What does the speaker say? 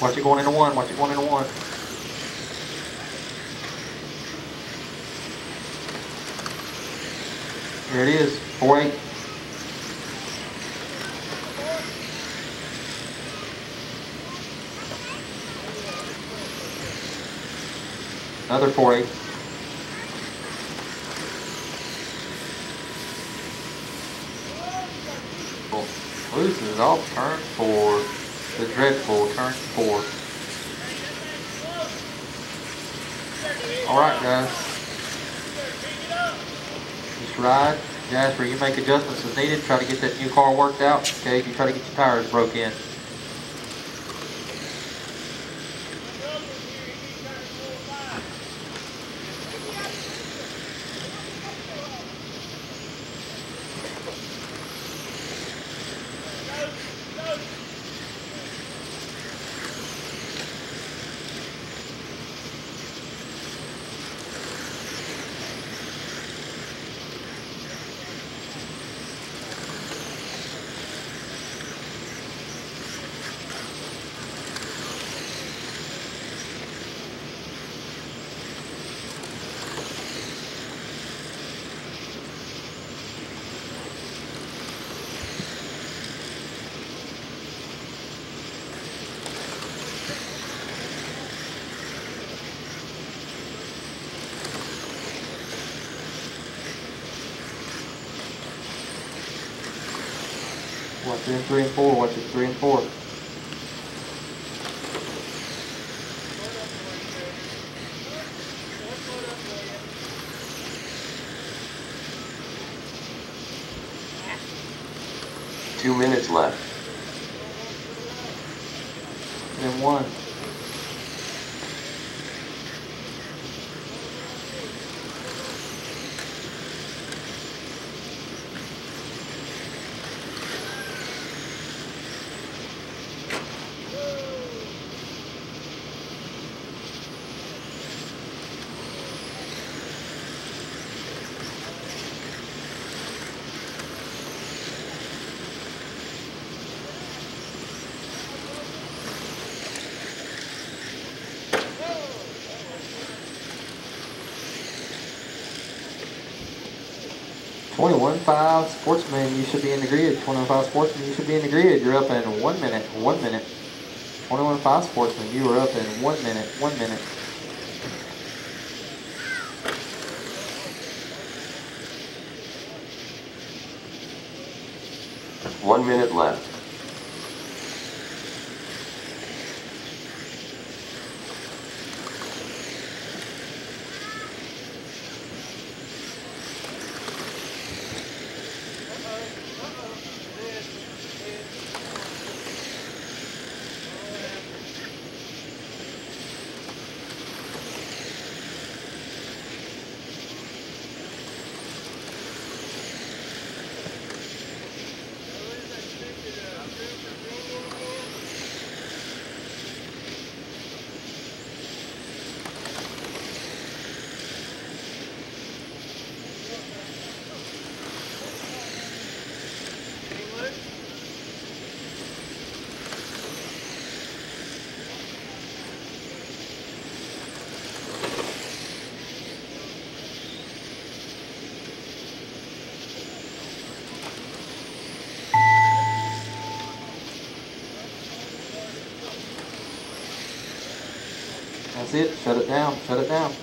Watch it going into one. Watch it going into one. There it is. Oh, four eight. Another four eight. is off turn four. The dreadful turn four. All right, guys. Just ride. Jasper, you make adjustments as needed. Try to get that new car worked out. Okay, you try to get your tires broke in. Watch in three and four. Watch it three and four. Two minutes left. And one. Twenty-one five sportsman, you should be in the grid. Twenty-one five sportsman, you should be in the grid. You're up in one minute. One minute. Twenty-one five sportsman, you are up in one minute. One minute. One minute left. That's it. Shut it down. Shut it down.